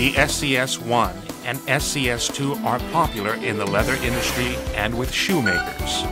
The SCS-1 and SCS-2 are popular in the leather industry and with shoemakers.